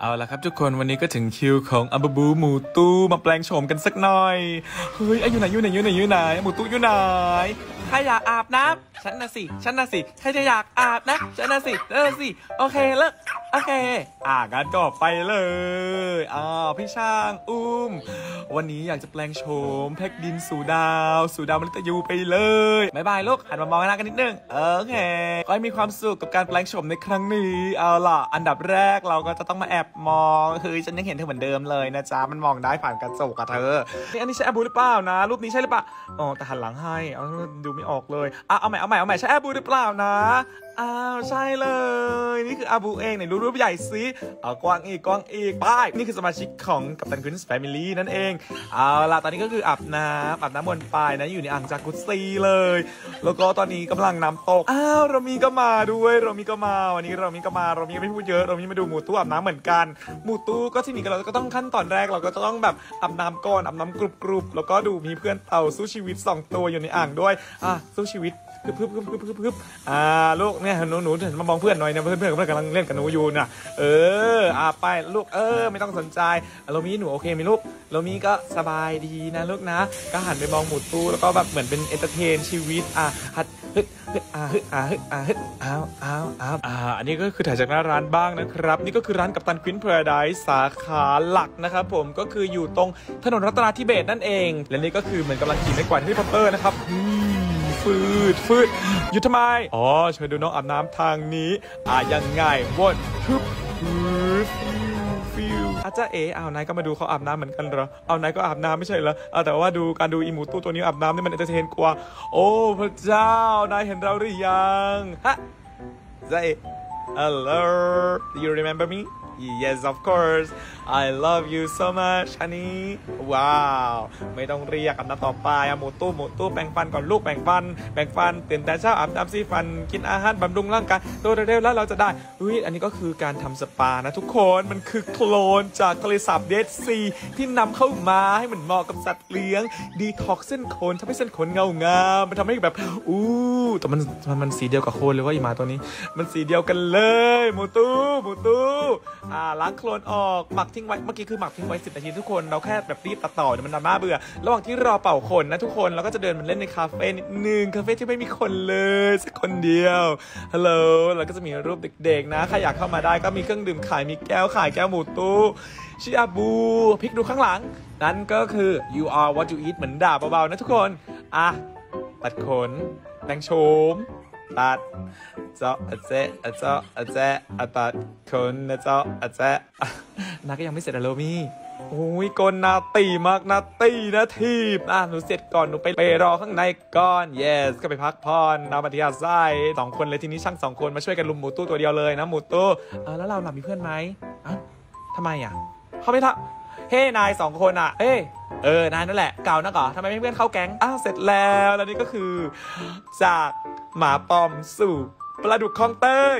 เอาละครับทุกคนวันนี้ก็ถึงคิวของอับบูหมูตู้มาแปลงโฉมกันสักหน่อยเฮ้ยไออยู่ไหนอยู่ไหนอยู่ไหนอยู่ไหนหมูตู้อยู่ไหนใครอยากอาบน้ำฉันน่ะสิฉันน่ะสิใครจะอยากอาบนะฉันน่ะสิเออสิโอเคเลิก โอเค อ่างั้นก็ไปเลย อ้าวพี่ช่างอุ้ม วันนี้อยากจะแปลงโฉมแพ็กดินสู่ดาว สู่ดาวมฤตยูไปเลยบายบายลูกหันมามองหน้ากันนิดนึง โอเค ก็ให้มีความสุขกับการแปลงโฉมในครั้งนี้ เอาล่ะ อันดับแรกเราก็จะต้องมาแอบมองคือฉันยังเห็นเธอเหมือนเดิมเลยนะจ๊ะ มันมองได้ผ่านกระจกอะเธอ นี่อันนี้ใช่อาบูหรือเปล่านะ รูปนี้ใช่หรือเปล่า อ๋อ แต่หันหลังให้เอาดูไม่ออกเลยอะเอาใหม่ เอาใหม่ เอาใหม่ ใช่อาบูหรือเปล่านะ อ้าว ใช่เลย นี่คืออาบูเองไหนดูรูปใหญ่สิเอากว้างอีกกว้างอีกไปนี่คือสมาชิกของ Captain Quint Family นั่นเองเอาล่ะตอนนี้ก็คืออาบน้ำอาบน้ำบนปลายนะอยู่ในอ่างจากุซซี่เลย แล้วก็ตอนนี้กำลังน้ำตกอ้าวเรามีก็มาด้วยเรามีก็มาวันนี้เรามีก็มาเรามีไม่พูดเยอะเรามีมาดูหมูตู้อาบน้ำเหมือนกันหมูตู้ก็ที่มีกันเราก็ต้องขั้นตอนแรกเราก็จะต้องแบบอาบน้ำก่อนอาบน้ำกรุบกรุบแล้วก็ดูมีเพื่อนเต่าสู้ชีวิตสองตัวอยู่ในอ่างด้วยอะสู้ชีวิตพึบพึบพึบพึบพึบอ่าลูกเนี่ยหนูหนูมามองเพื่อนหน่อยนะเพื่อนเพื่อนกำลังเล่นกับหนูอยู่น่ะ เอออ่าไปลูกเออ ไม่ต้องสนใจโรมีหนูโอเคไหมลูกโรมีก็สบายดีนะลูกนะ ก็หันไปมองหมูตู้แล้วก็แบบเหมือนเป็น entertain ชีวิตอะฮัดฮึดฮึดอ่าฮึดอ่าฮึดอ่าฮึดอ้าวอ้าวอ้าวอ่าอันนี้ก็คือถ่ายจากหน้าร้านบ้างนะครับ นี่ก็คือร้าน Captain Quint Paradise สาขาหลักนะครับผมก็คืออยู่ตรงถนนรัตนาธิเบศนั่นเอง และนี่ก็คือเหมือนกำลังขี่ไม้กวาดที่พอตเตอร์นะครับอืม ฟืดฟืดหยุดทำไม อ๋อเชิญดูน้องอาบน้ำทางนี้ อ่ายังไงวนทึบฟืดฟิวฟิวอาจจะเอ๋เอานายก็มาดูเขาอาบน้ำเหมือนกันเหรอ เอานายก็อาบน้ำไม่ใช่เหรอเอาแต่ว่าดูการดูอีหมูตู้ตัวนี้อาบน้ำนี่มัน entertain กว่า โอ้พระเจ้านายเห็นเราหรือยัง ฮะใจ Hello do you remember me Yes of course I love you so much honey ว้าว ไม่ต้องเรียกอาบน้ำต่อไปอะหมูตู้หมูตู้แปรงฟันก่อนลูกแปรงฟันแปรงฟันตื่นแต่เช้าอาบน้ำสีฟัน กินอาหารบำรุงร่างกายตัวเร็วๆแล้วเราจะได้อุ้ยอันนี้ก็คือการทำสปานะทุกคนมันคือโคลนจากทะเลสาบเดดซีที่นำเข้ามาให้มันเหมาะกับสัตว์เลี้ยง ดีท็อกเส้นขนทำให้เส้นขนเงางามมันทำให้แบบอู้ แต่มันมันมันสีเดียวกับโคลนเลยว่าอีหมาตัวนี้ มันสีเดียวกันเลยหมูตู้หมูตู้อ่าล้างโคลนออกหมักทิ้งไว้เมื่อกี้คือหมักทิ้งไว้10นาทีทุกคนเราแค่แบบรีบตัดต่อเดี๋ยวมันน่าเบื่อ ระหว่างที่รอเป่าขนนะทุกคนเราก็จะเดินมันเล่นในคาเฟ่นิดนึงคาเฟ่ที่ไม่มีคนเลยสักคนเดียวฮัลโหลแล้วก็จะมีรูปเด็กๆนะใครอยากเข้ามาได้ก็มีเครื่องดื่มขายมีแก้วขายแก้วหมูตู้ชิอาบูพลิกดูข้างหลัง นั่นก็คือ you are what you eat เหมือนด่าเบาๆนะทุกคน อะ ตัดขน แต่งโฉมตัดเจ้าอะเจาอะเจ้าอะแจอะตัดคนนะเจ้าอะแจะอะนาก็ยังไม่เสร็จอะโรมี่โอ้ยกลนาตีมากนาตีนะทีบอะหนูเสร็จก่อนหนูไปไปรอข้างในก่อน yes ก็ไปพักผ่อนนาบัตยาไส้สองคนเลยทีนี้ช่างสองคนมาช่วยกันลุมหมูตู้ตัวเดียวเลยนะหมูตู้อะแล้วเราหลับมีเพื่อนไหมอะทำไมอะเขาไม่ทำเฮ้นายสองคนอะเอ้ เออนายนั่นแหละเก่านะก่อทำไมไม่เพื่อนเข้าแก๊งอ้าวเสร็จแล้วแล้วนี่ก็คือ จากหมาปอมสู่ปลาดุกคลองเตย